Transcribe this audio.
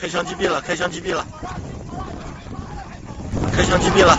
开枪击毙了！开枪击毙了！开枪击毙了！